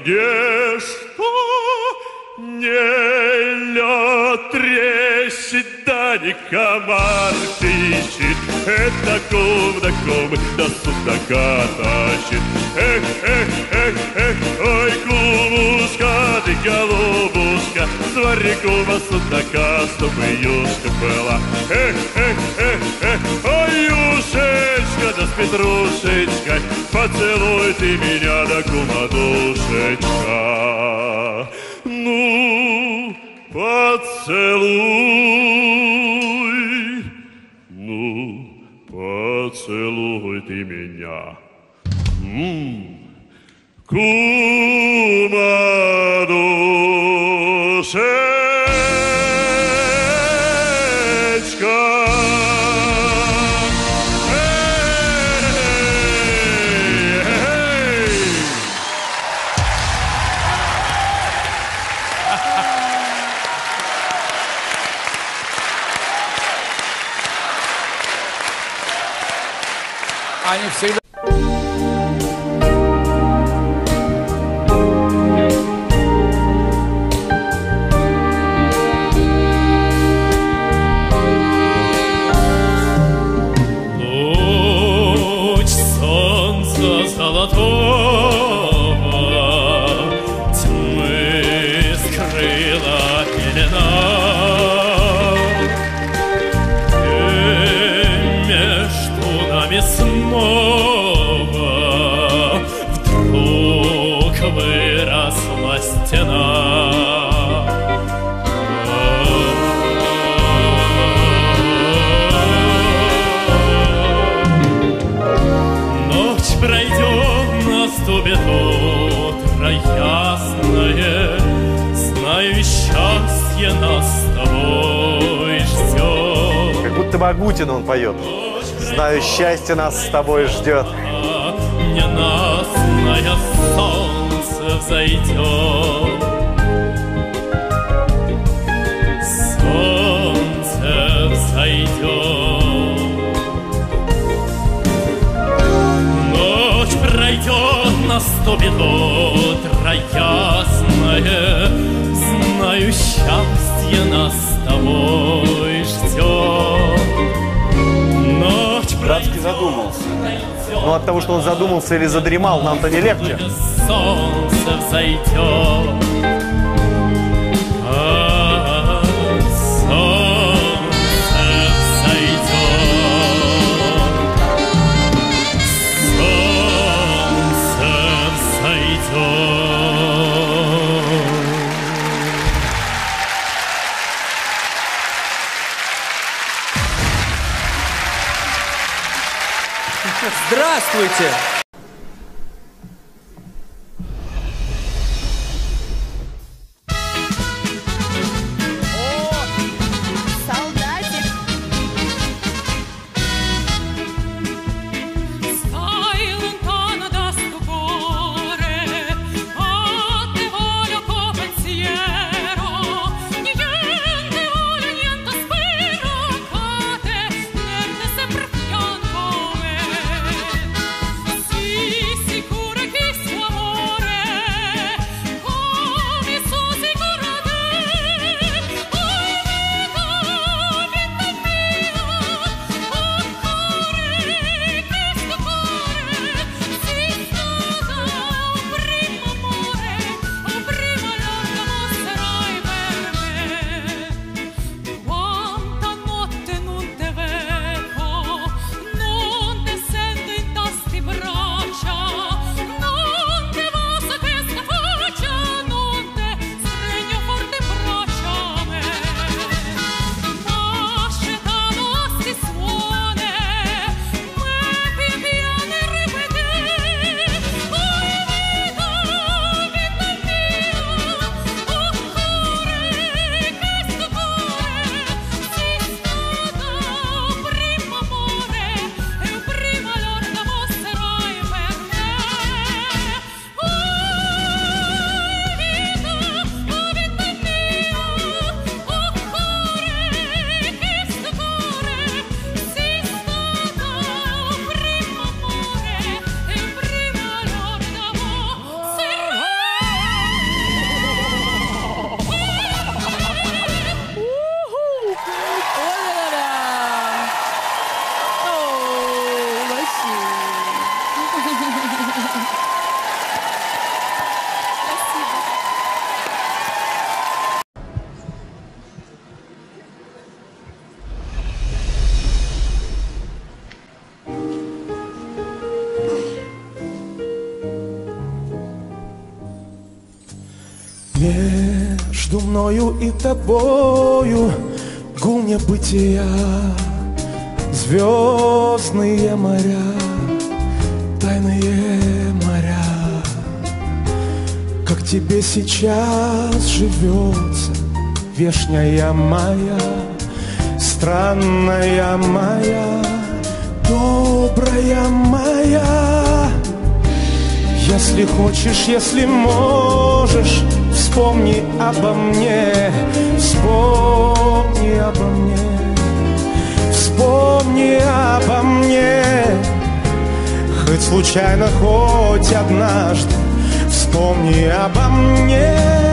где что не лед трещит, да не комар пищит. Это кум да кум, да судака тащит. Эх, эх, эх, эх, ой, кумушка, ты голубушка, свари кума судака, чтобы юшка была. Эх, эх, эх, эх, да с петрушечкой, поцелуй ты меня, да кума душечка. Ну, поцелуй, ну, поцелуй ты меня. М, Кума Они счастье нас с тобой ждет. Как будто бы Агутин он поет. Знаю, счастье нас с тобой ждет. Ненастное солнце взойдет. Солнце взойдет. Ночь пройдет, наступит утро ясное. Знаю, счастье нас с тобой ждет. Ночь Братский задумался. Но от того, что он задумался или задремал, нам-то не легче. солнце взойдет. Между мною и тобою гул небытия, звездные моря, тайные моря. Как тебе сейчас живется, вешняя моя, странная моя, добрая моя. Если хочешь, если можешь, Вспомни обо мне, вспомни обо мне, вспомни обо мне. Хоть случайно, хоть однажды, вспомни обо мне.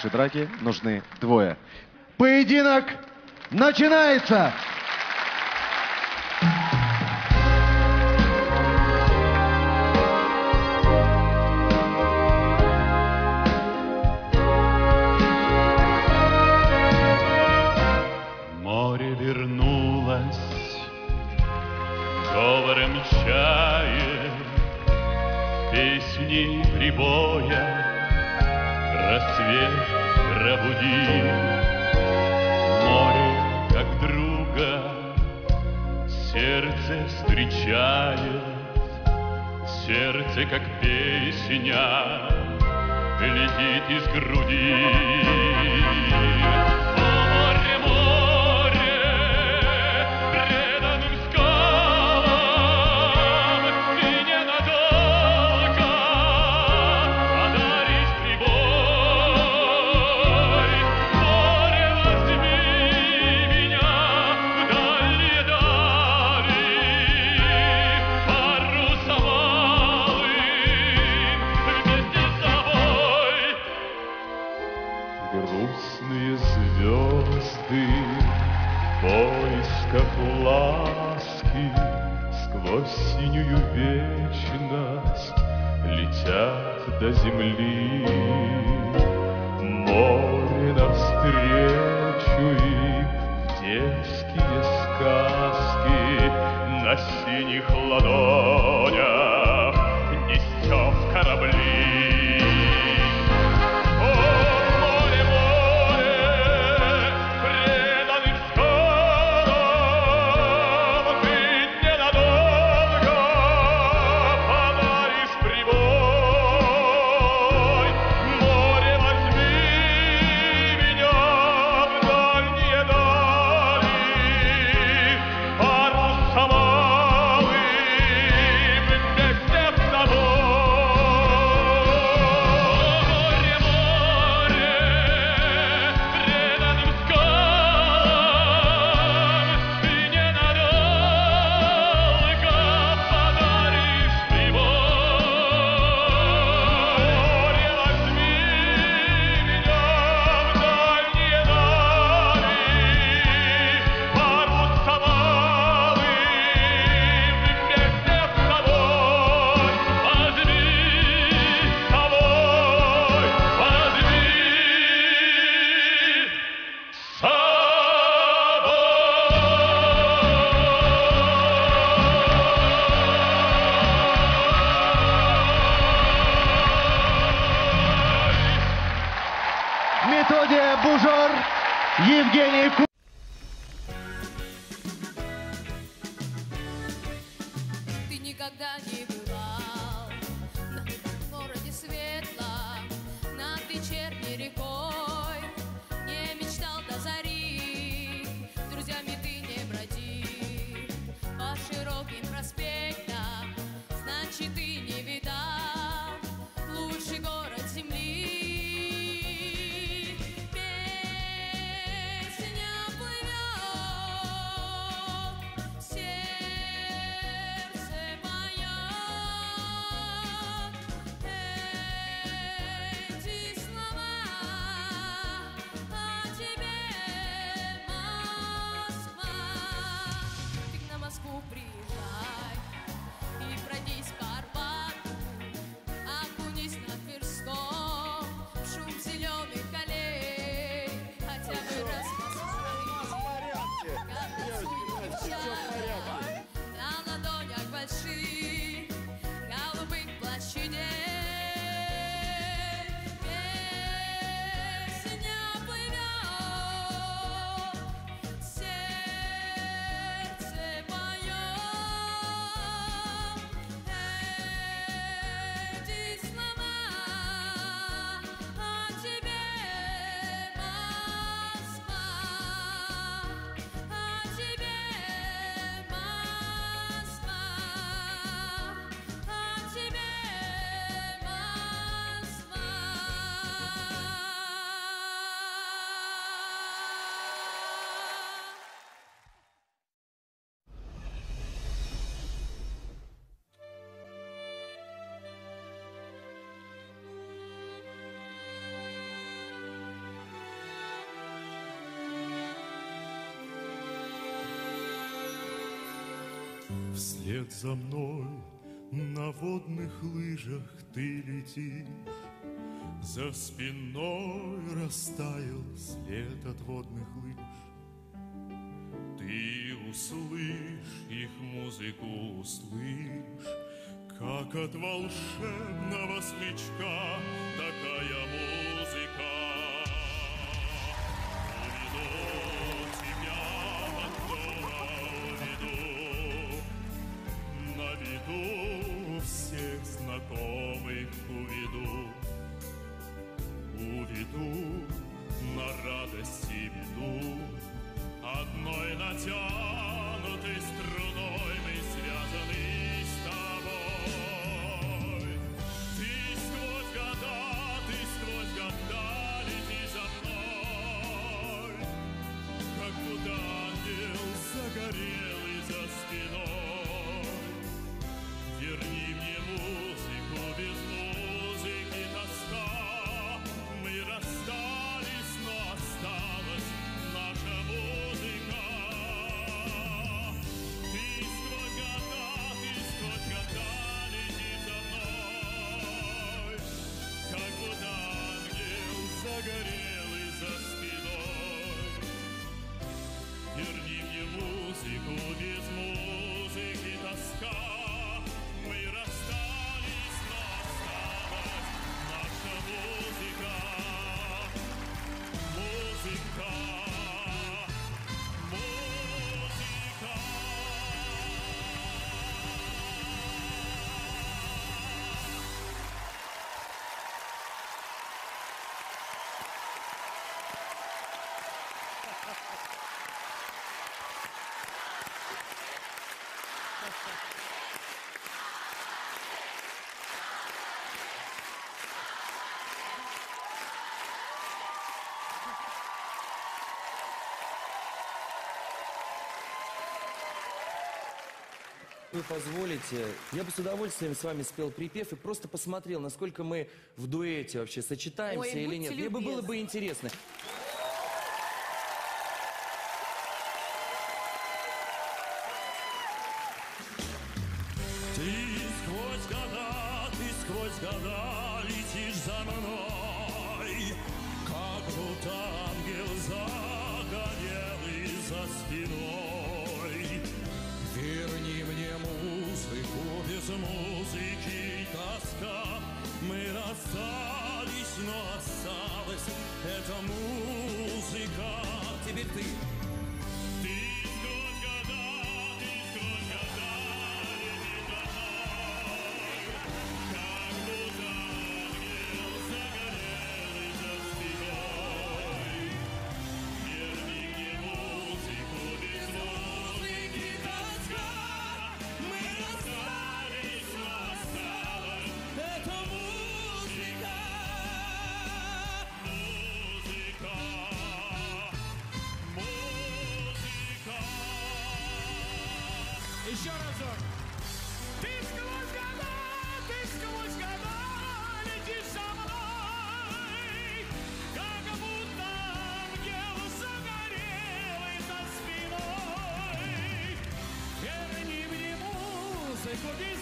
вашей драке нужны двое. Поединок начинается! Бужор, Евгений Ку. Вслед за мной на водных лыжах ты летишь, За спиной растаял след от водных лыж. Ты услышь их музыку, услышь, Как от волшебного смечка такая музыка. вы позволите, я бы с удовольствием с вами спел припев и просто посмотрел, насколько мы в дуэте вообще сочетаемся Ой, или нет. Любезны. Мне бы было бы интересно. anything Vocês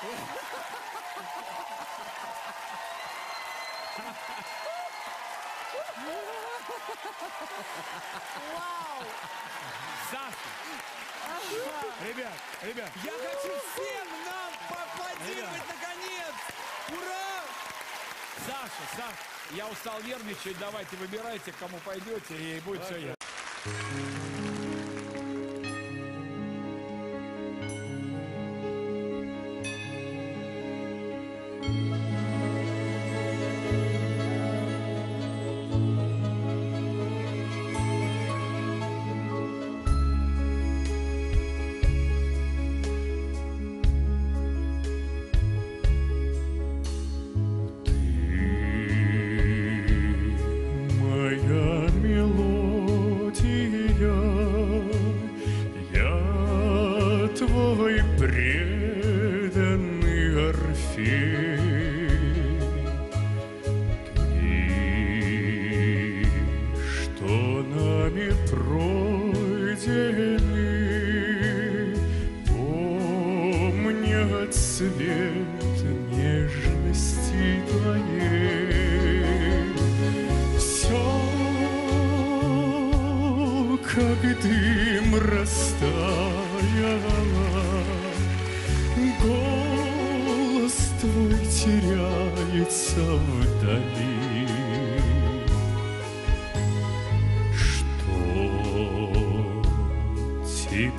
Вау! Саша! Ребят, ребят! Я хочу всем нам поаплодировать наконец! Ура! Саша, Саша, я устал нервничать, давайте выбирайте, кому пойдете, и будет все ясно.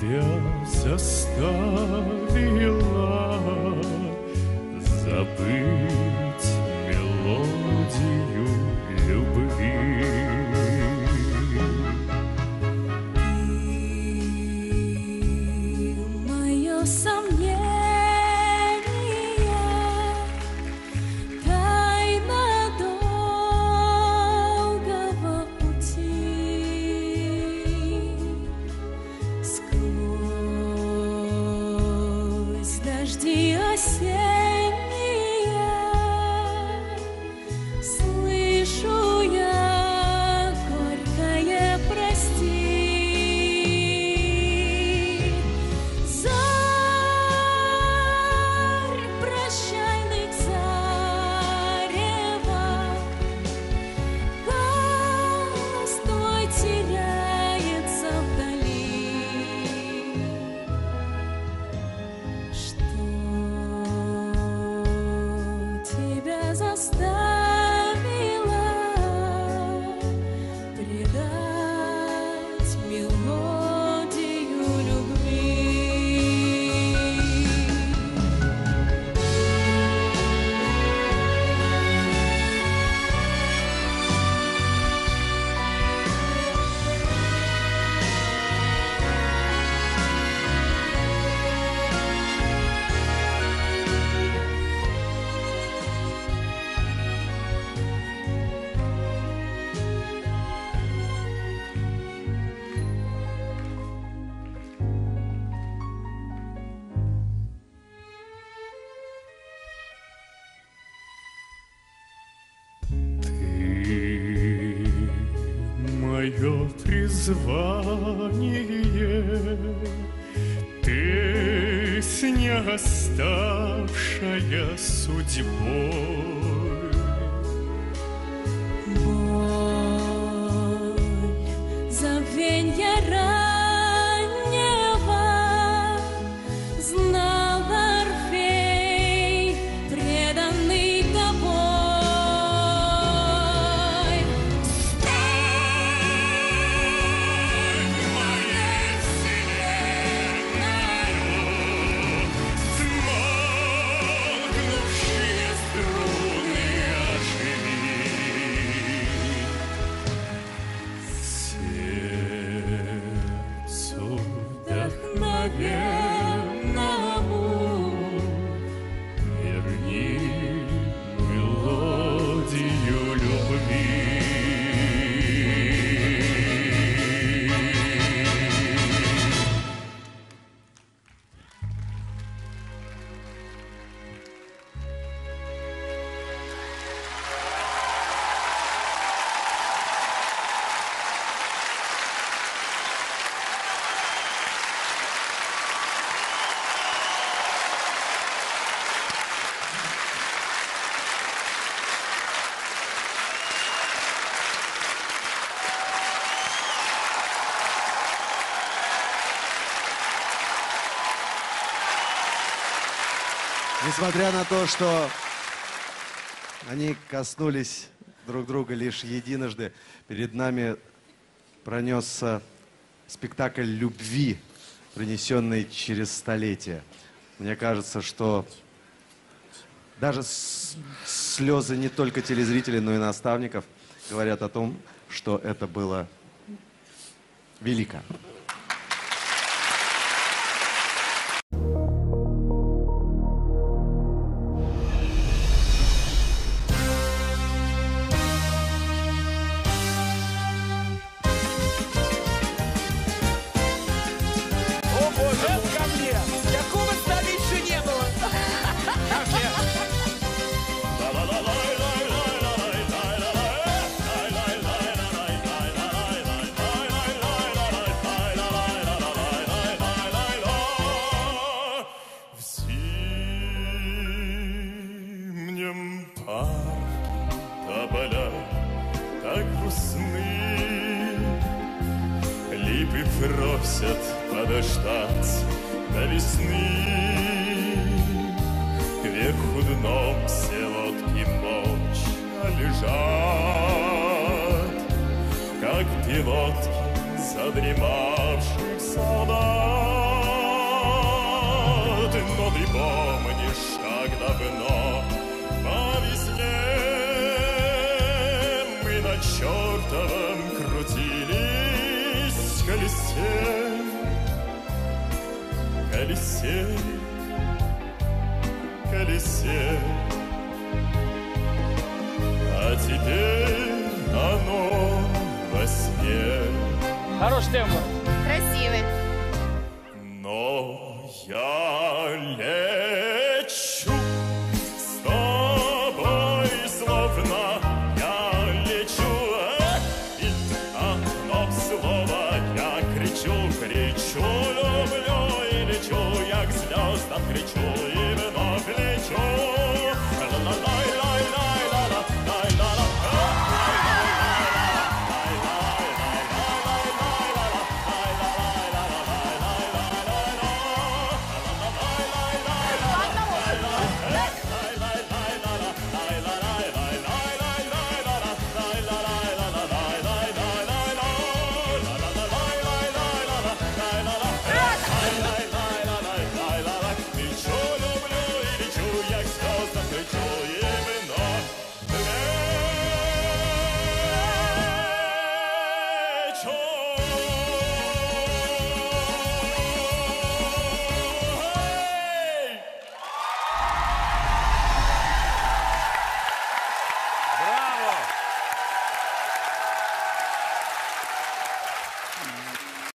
тебя заставила забыть мелодию любви. Название Песня, оставшая судьбой Несмотря на то, что они коснулись друг друга лишь единожды, перед нами пронесся спектакль любви, принесенный через столетия. Мне кажется, что даже слезы не только телезрителей, но и наставников говорят о том, что это было велико. Колесе, колесе. А теперь оно во сне. Хороший тембр.